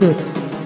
Boots.